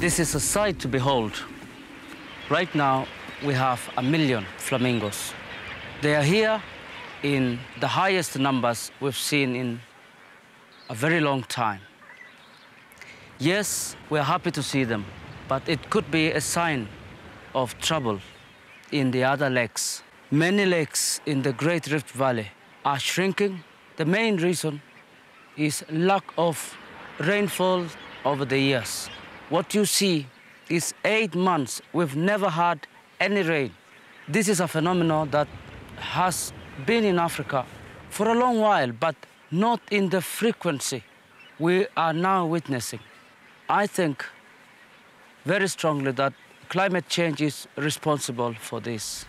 This is a sight to behold. Right now, we have a million flamingos. They are here in the highest numbers we've seen in a very long time. Yes, we're happy to see them, but it could be a sign of trouble in the other lakes. Many lakes in the Great Rift Valley are shrinking. The main reason is lack of rainfall over the years. What you see is eight months we've never had any rain. This is a phenomenon that has been in Africa for a long while, but not in the frequency we are now witnessing. I think very strongly that climate change is responsible for this.